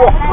Yeah.